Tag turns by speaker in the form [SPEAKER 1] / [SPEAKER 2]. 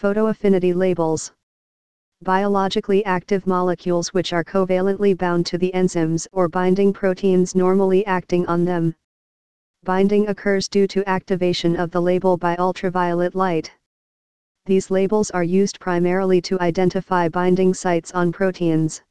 [SPEAKER 1] Photoaffinity labels. Biologically active molecules which are covalently bound to the enzymes or binding proteins normally acting on them. Binding occurs due to activation of the label by ultraviolet light. These labels are used primarily to identify binding sites on proteins.